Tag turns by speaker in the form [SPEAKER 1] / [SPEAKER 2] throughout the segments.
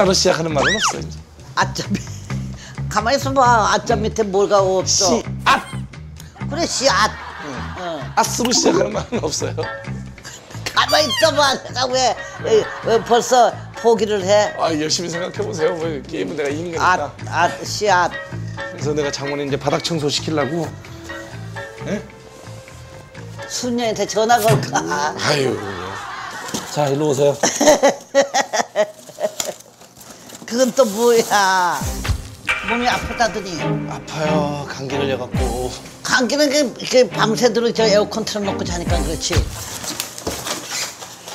[SPEAKER 1] 아짜로 시작하는 말은 없어 이제.
[SPEAKER 2] 아짜 가만히 있어봐 아짜 밑에 뭐가 없어
[SPEAKER 1] 시, 앗,
[SPEAKER 2] 그래 씨앗
[SPEAKER 1] 앗으로 시작하는 말은 없어요.
[SPEAKER 2] 가만히 있어봐 내가 왜, 왜, 왜 벌써 포기를 해
[SPEAKER 1] 아 열심히 생각해 보세요. 뭐 게임은 내가 이긴 거니까.
[SPEAKER 2] 앗, 앗, 씨앗
[SPEAKER 1] 그래서 내가 장모님 이제 바닥 청소 시키려고. 예?
[SPEAKER 2] 순녀한테 전화 걸까
[SPEAKER 1] 아유. 자 일로 오세요.
[SPEAKER 2] 그건 또 뭐야 몸이 아프다더니
[SPEAKER 1] 아파요. 감기 걸려갖고.
[SPEAKER 2] 감기는 그, 그 밤새도록 저 에어컨 틀어놓고 자니까 그렇지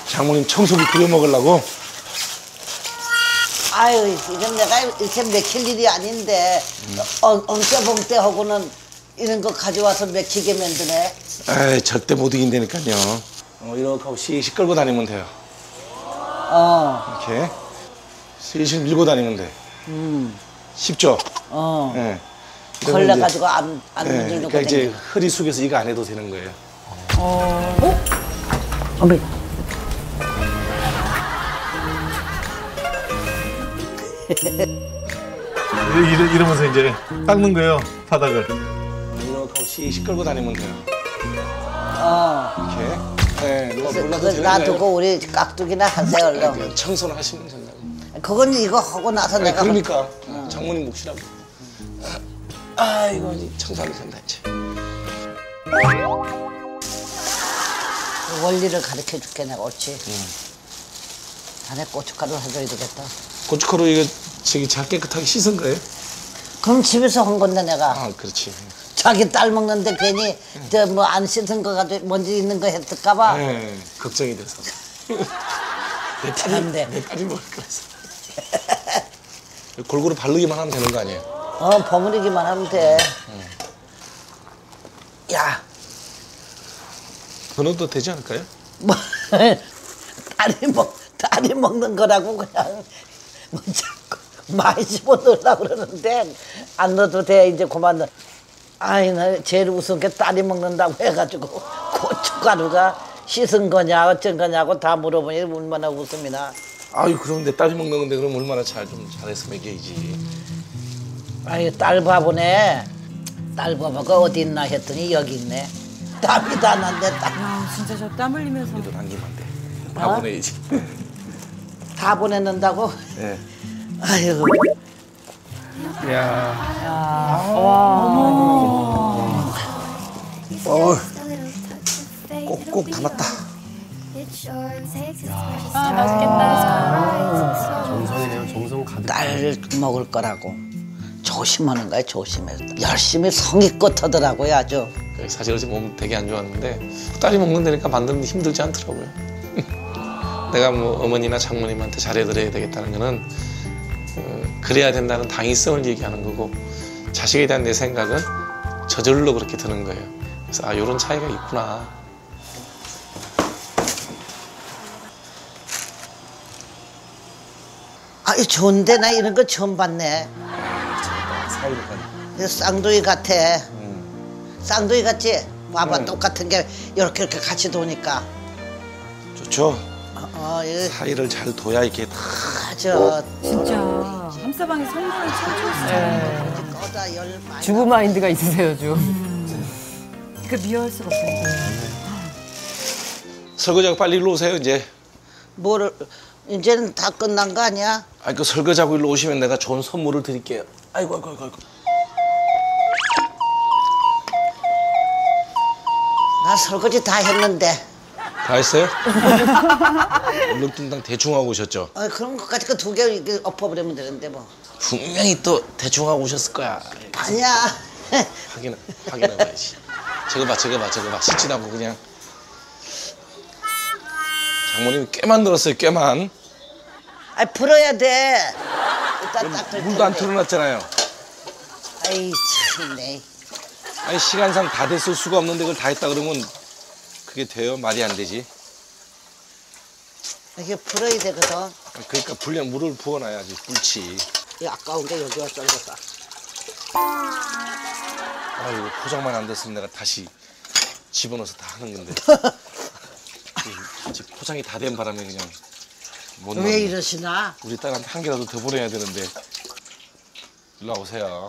[SPEAKER 1] 장모님 청소기 끓여 먹으려고.
[SPEAKER 2] 아유 이건 내가 이렇게 맥힐 일이 아닌데 어, 엉떼봉떼 하고는 이런 거 가져와서 맥히게 만드네
[SPEAKER 1] 에이 절대 못 이긴다니까요. 어, 이렇게 하고 씩씩 끌고 다니면 돼요.
[SPEAKER 2] 어,
[SPEAKER 1] 이렇게 슬슬 밀고 다니면 돼. 쉽죠?
[SPEAKER 2] 어.
[SPEAKER 1] 예.
[SPEAKER 2] 걸려가지고 안, 안
[SPEAKER 1] 예,
[SPEAKER 2] 누르고
[SPEAKER 1] 그러니까 이제. 허리 숙여서 이거 안 해도 되는 거예요.
[SPEAKER 2] 어머,
[SPEAKER 3] 이러, 이러면서 이제 닦는 거예요 바닥을
[SPEAKER 1] 이렇게 하고 씩씩 끌고 다니면 돼요.
[SPEAKER 2] 어.
[SPEAKER 1] 이렇게. 예, 누가 몰라도 되는
[SPEAKER 2] 놔두고
[SPEAKER 1] 거예요.
[SPEAKER 2] 우리 깍두기나 하세요, 얼른.
[SPEAKER 1] 그냥 청소를 하시면 된다고.
[SPEAKER 2] 그건 이거 하고 나서
[SPEAKER 1] 네,
[SPEAKER 2] 내가.
[SPEAKER 1] 그러니까 장모님 몫이라고. 아 이거 이제 청소하면 된다 이제.
[SPEAKER 2] 원리를 가르쳐 줄게, 내가. 옳지. 자네 고춧가루 해줘야 되겠다.
[SPEAKER 1] 고춧가루 이거 저기 잘 깨끗하게 씻은 거예요?
[SPEAKER 2] 그럼 집에서 한 건데, 내가.
[SPEAKER 1] 아 그렇지.
[SPEAKER 2] 자기 딸 먹는데 괜히 저 뭐 안 씻은 거 가지고 먼지 있는 거 했을까 봐.
[SPEAKER 1] 네, 걱정이 돼서. 내 딸이. 내 딸이 먹을 거라서. 골고루 바르기만 하면 되는 거 아니에요?
[SPEAKER 2] 어, 버무리기만 하면 돼. 야,
[SPEAKER 1] 그런도 되지 않을까요?
[SPEAKER 2] 뭐, 딸이 먹, 딸이 먹는 거라고 그냥 뭐 자꾸 많이 집어 넣으려고 그러는데 안 넣어도 돼, 이제 그만 넣어. 아이, 나 제일 우스운 게 딸이 먹는다고 해가지고 고춧가루가 씻은 거냐, 어쩐 거냐고 다 물어보니 얼마나 웃음이 나.
[SPEAKER 1] 아유 그럼 내 딸이 먹는 건데 그럼 얼마나 잘 좀 잘해서 먹여야지.
[SPEAKER 2] 아이, 딸 바보네. 딸 바보가 어디 있나 했더니 여기 있네. 땀이 다 난데 땀.
[SPEAKER 4] 아, 진짜 저 땀 흘리면서
[SPEAKER 1] 또 남기면 안 돼. 다 보내야지.
[SPEAKER 2] 다 보내는다고?
[SPEAKER 1] 네.
[SPEAKER 2] 아이고.
[SPEAKER 1] 어, 꼭꼭 담았다.
[SPEAKER 5] 아, 맛있겠다.
[SPEAKER 6] 정성이네요. 정성 가득.
[SPEAKER 2] 딸 먹을 거라고 조심하는 거야 조심해서 열심히 성의껏 하더라고요 아주
[SPEAKER 1] 사실 어제 몸 되게 안 좋았는데 딸이 먹는 데니까 만드는데 힘들지 않더라고요. 내가 뭐 어머니나 장모님한테 잘해드려야 되겠다는 거는 어, 그래야 된다는 당위성을 얘기하는 거고 자식에 대한 내 생각은 저절로 그렇게 드는 거예요. 그래서 아 이런 차이가 있구나.
[SPEAKER 2] 아이 좋은데? 나 이런 거 처음 봤네. 이거 쌍둥이 같아. 쌍둥이 같지? 봐봐 똑같은 게 이렇게 이렇게 같이 도니까.
[SPEAKER 1] 좋죠.
[SPEAKER 2] 어, 어 이거
[SPEAKER 1] 사이를 잘 둬야 이렇게 다
[SPEAKER 2] 아주
[SPEAKER 4] 진짜. 함사방에 선물을 참좋으시잖아요.
[SPEAKER 2] 꺼다 열 많이
[SPEAKER 7] 주부 마인드가 있으세요, 좀.
[SPEAKER 4] 그 미워할 수가 없어요
[SPEAKER 1] 설거지하고 빨리 일로 오세요 이제.
[SPEAKER 2] 뭐를 이제는 다 끝난 거 아니야?
[SPEAKER 1] 아그 설거지하고 일로 오시면 내가 좋은 선물을 드릴게요. 아이고 아이고 아이고. 아이고.
[SPEAKER 2] 나 설거지 다 했는데
[SPEAKER 1] 다 했어요? 울릉뚱땅 대충 하고 오셨죠?
[SPEAKER 2] 아, 그런 것까지 그 두 개 엎어버리면 되는데 뭐
[SPEAKER 1] 분명히 또 대충 하고 오셨을 거야.
[SPEAKER 2] 아니야
[SPEAKER 1] 확인 확인해 봐야지. 저거 봐, 저거 봐, 저거 봐. 씻지도 않고 그냥. 장모님 꽤만 늘었어요, 꽤만.
[SPEAKER 2] 아 풀어야 돼 닦을
[SPEAKER 1] 물도 안
[SPEAKER 2] 텐데.
[SPEAKER 1] 틀어놨잖아요.
[SPEAKER 2] 아이 참네
[SPEAKER 1] 아니 시간상 다 됐을 수가 없는데 그걸 다 했다 그러면 그게 돼요? 말이 안 되지.
[SPEAKER 2] 이게 풀어야 되거든
[SPEAKER 1] 그러니까 불량 물을 부어놔야지 불치.
[SPEAKER 2] 이 아까운 게 여기가 쩔었다
[SPEAKER 1] 아이고 포장만 안 됐으면 내가 다시 집어넣어서 다 하는 건데. 이 포장이 다 된 바람에 그냥
[SPEAKER 2] 못왜
[SPEAKER 1] 넣는.
[SPEAKER 2] 이러시나?
[SPEAKER 1] 우리 딸한테 한 개라도 더 보내야 되는데 일로 오세요.